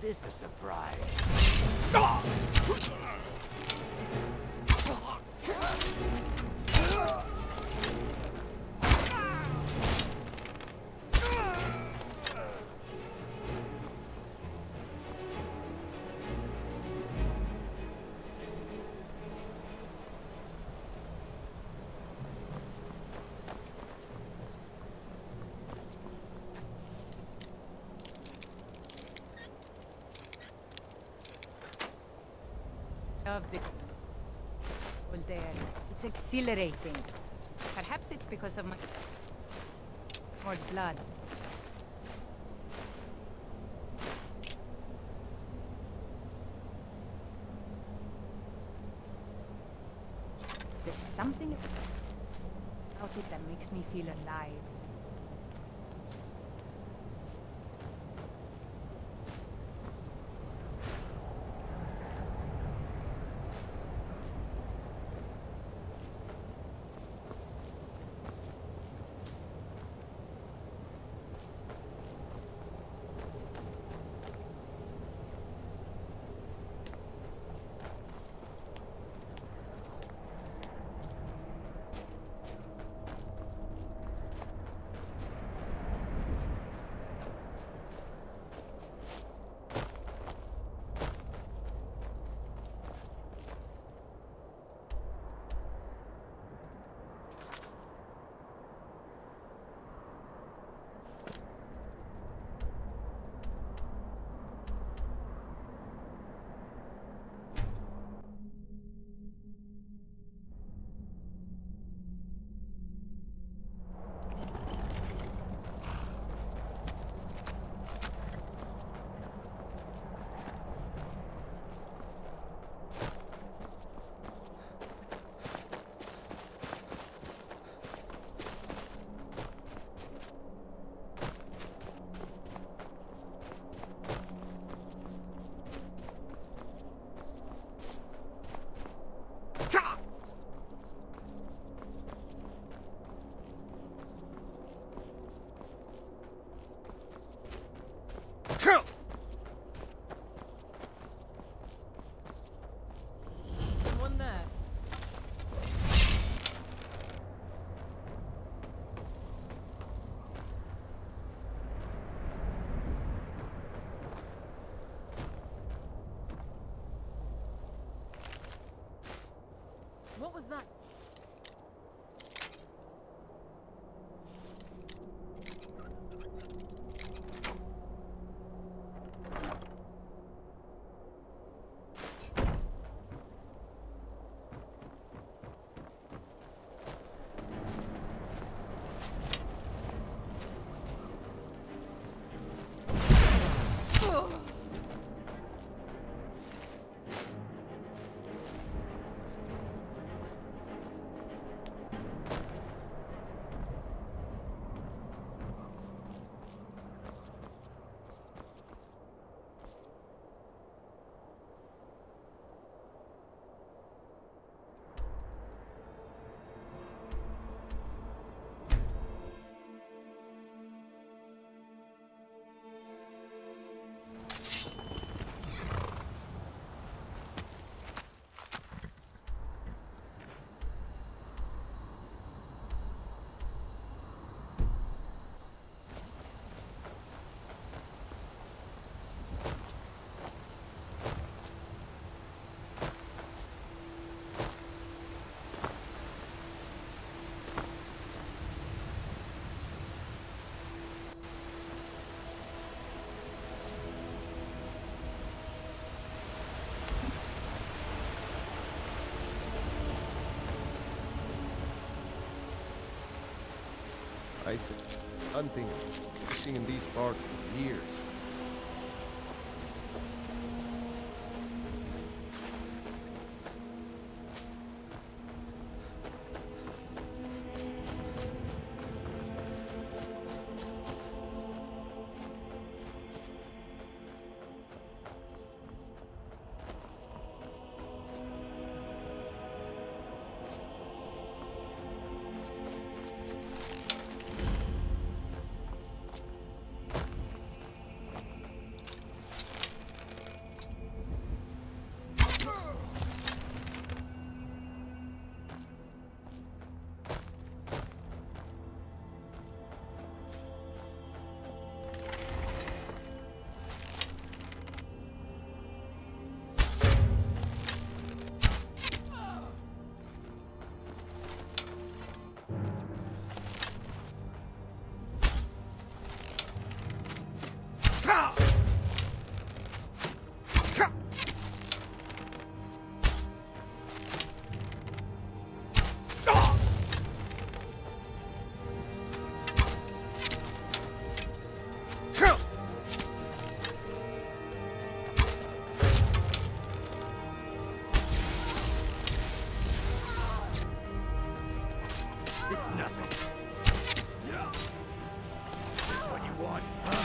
this is a surprise? Of the... It's exhilarating. Perhaps it's because of my... More blood. There's something about it that makes me feel alive. What was that? I've been hunting fishing in these parts for years. It's nothing. Yeah. This what you want, huh?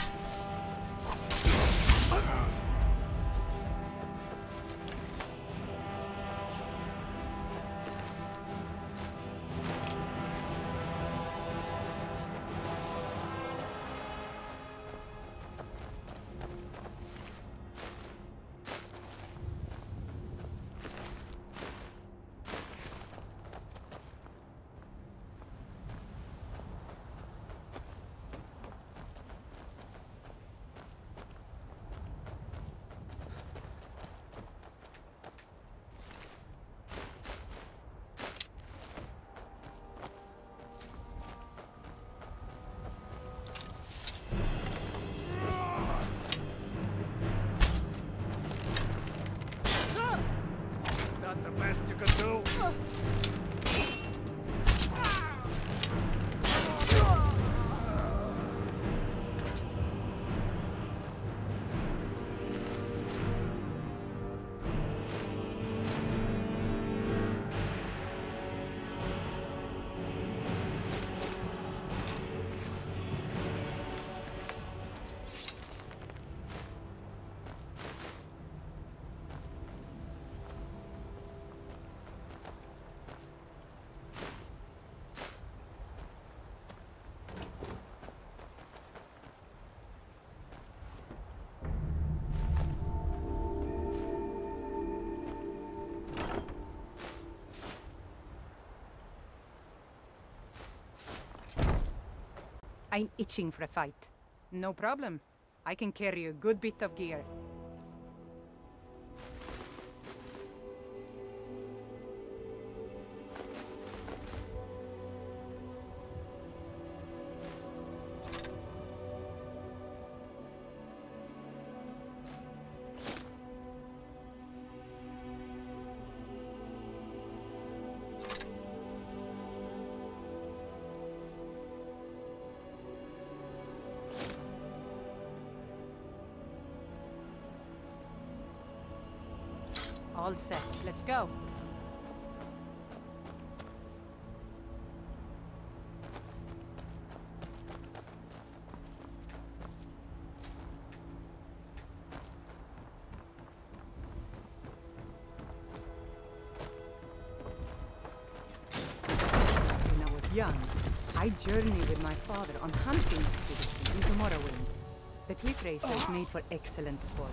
I'm itching for a fight. No problem. I can carry a good bit of gear. All set. Let's go. When I was young, I journeyed with my father on hunting expeditions into Morrowind. The cliff racer is made for excellent sport.